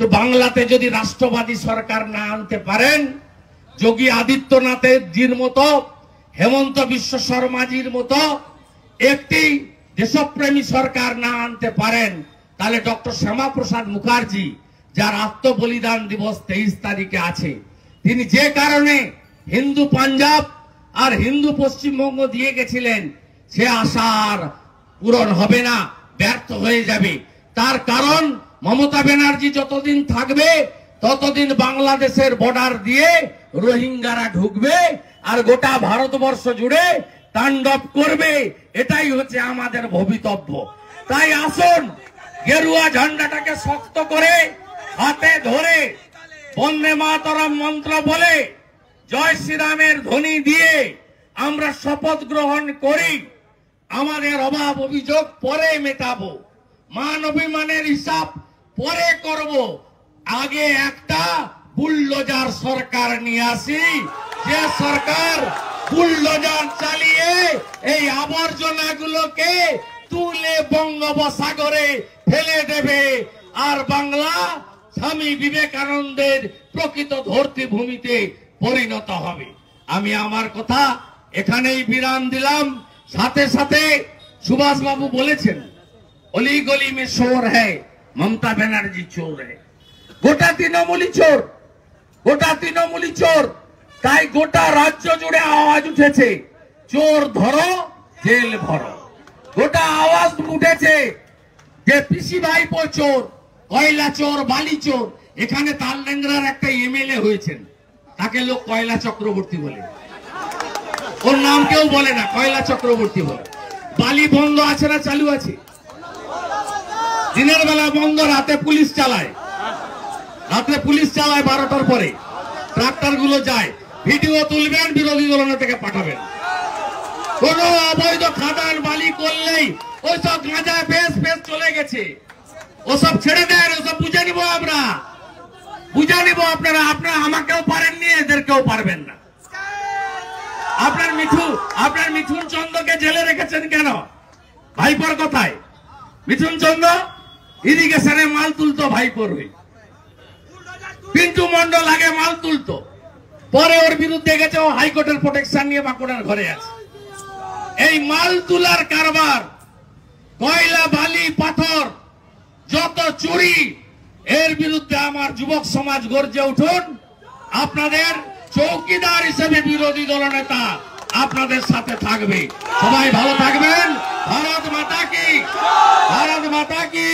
তো বাংলাতে যদি রাষ্ট্রবাদী সরকার না আনতে পারেন, যোগী আদিত্যনাথের জির মতো, হেমন্ত বিশ্ব শর্মাজির মতো একটি দেশপ্রেমী সরকার না আনতে পারেন, তাহলে ডক্টর শ্যামাপ্রসাদ মুখার্জি, যার আত্মবলিদান দিবস তেইশ তারিখে আছে, তিনি যে কারণে হিন্দু পাঞ্জাব আর হিন্দু পশ্চিমবঙ্গ দিয়ে গেছিলেন, সে আশার পূরণ হবে না, ব্যর্থ হয়ে যাবে। তার কারণ মমতা ব্যানার্জি যতদিন থাকবে, ততদিন বাংলাদেশের বর্ডার দিয়ে রোহিঙ্গারা ঢুকবে আর গোটা ভারতবর্ষ জুড়ে তাণ্ডব করবে। এটাই হচ্ছে আমাদের ভবিতব্য। তাই আসুন, গেরুয়া ঝান্ডাটাকে শক্ত করে হাতে ধরে বন্দে মাতরম মন্ত্র বলে জয় শ্রীরামের ধ্বনি দিয়ে আমরা শপথ গ্রহণ করি। আমাদের অভাব অভিযোগ পরে মেটাবো। মান অভিমানের হিসাব পরে করব। আগে একটা বুল্ডোজার সরকার নিয়ে আসি। যে সরকার বুল্ডোজার চালিয়ে এই আবর্জনাগুলোকে তুলে বঙ্গোপসাগরে ফেলে দেবে। আর বাংলা স্বামী বিবেকানন্দের প্রকৃত ধরতি ভূমিতে পরিণত হবে। আমি আমার কথা এখানেই বিরাম দিলাম। সাথে সাথে সুভাষ বাবু বলেছেন, অলি গলি মে চোর হ্যায়। মমতা ব্যানার্জি চোর গোটা তৃণমূলী চোর। গোটা তৃণমূলী চোর। তাই গোটা রাজ্য জুড়ে আওয়াজ উঠেছে, চোর ধরো, জেল ভরো। গোটা আওয়াজ উঠেছে যে পিসি ভাইপো চোর, কয়লা চোর, বালি চোর, এখানে তাল তালডাঙ্গরার একটা এমএলএ হয়েছেন। তাকে লোক কয়লা চক্রবর্তী বলে। ওর নাম কেউ বলে না, কয়লা চক্রবর্তী বলে। বালি বন্ধ আছে না চালু আছে? দিনের বেলা বন্ধ, রাতে পুলিশ চালায়। রাতে পুলিশ চালায় বারোটার পরে। ট্রাক্টরগুলো যায়। ভিডিও তুলবেন, বিরোধী দলের থেকে পাঠাবেন। কোন অবৈধ খাদান বালি করলেই ওইসব গাঁজা বেশ বেশ চলে গেছে। ওসব ছেড়ে দেন, ওসব বুঝে নিব আমরা। বুঝে নিব আপনারা আপনারা আমাকেও পারেননি এদেরকেও পারবেন না। আপনার মিঠু, আপনার মিঠুন চন্দ্রকে জেলে রেখেছেন কেন? ভাইপোর কথায়। মিঠুন চন্দ্র ইরিগেশনে মাল তুলতো ভাইপোর হয়ে। পিন্টু মন্ডল আগে মাল তুলতো। পরে ওর বিরুদ্ধে গেছে, ও হাইকোর্টের প্রোটেকশন নিয়ে বাঁকুড়ার ঘরে আছে। এই মাল তুলার কারবার, কয়লা, বালি, পাথর, যত চুরি, এর বিরুদ্ধে আমার যুবক সমাজ গর্জে উঠুন। আপনাদের চৌকিদার হিসেবে বিরোধী দলনেতা আপনাদের সাথে থাকবে। সবাই ভালো থাকবেন। ভারত মাতা কি? ভারত মাতা কি?